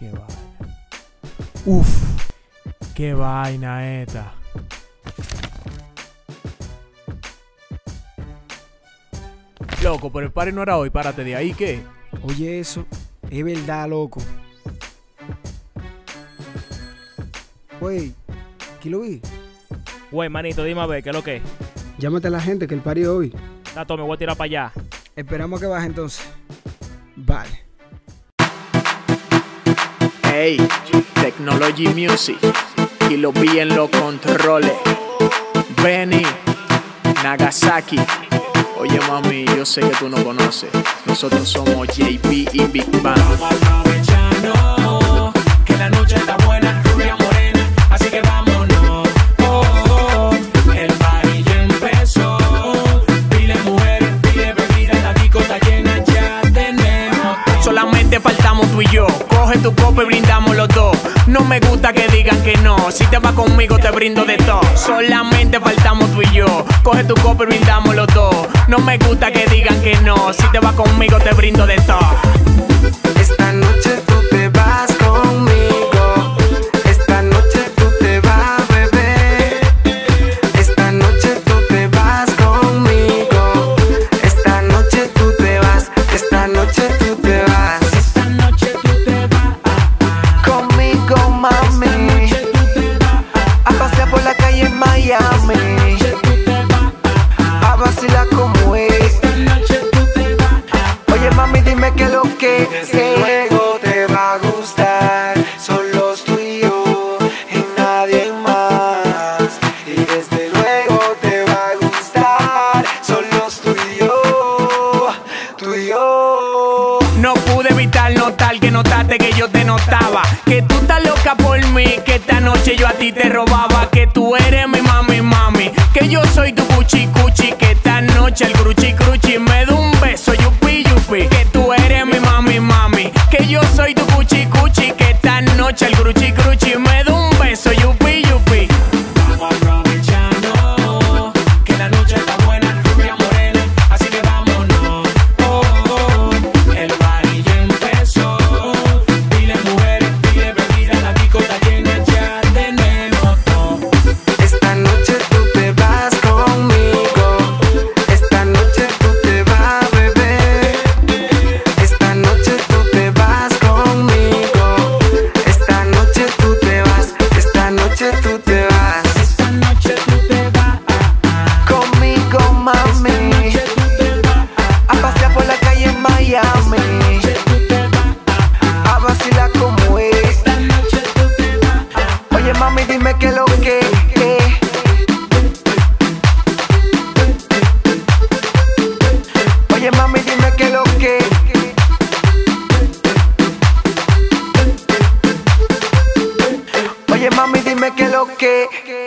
Qué vaina. Uf. Qué vaina esta. Loco, pero el party no era hoy. Párate de ahí, ¿qué? Oye, eso es verdad, loco. Wey, ¿qué lo vi? Güey, manito, dime a ver, ¿qué es lo que es? Llámate a la gente que el party es hoy. Tato, me voy a tirar para allá. Esperamos a que baje entonces. Vale. Hey, Technology Music. Y lo vi en los controles. Benny, Nagasaki. Oye, mami, yo sé que tú no conoces. Nosotros somos JP y Big Bang. que la noche está buena, Copa y brindamos los dos. No me gusta que digan que no. Si te vas conmigo, te brindo de todo. Solamente faltamos tú y yo. Coge tu copa y brindamos los dos. No me gusta que digan que no. Si te vas conmigo, te brindo de todo. Que luego te va a gustar. Solo tú y yo y nadie más. Y desde luego te va a gustar. Solo tú y yo, tú y yo. No pude evitar notar que notaste que yo te notaba. Que tú estás loca por mí, que esta noche yo a ti te robaba. Que tú eres mi mami, mami. Que yo soy tu cuchi cuchi. Que esta noche el cruchi soy tu lo que.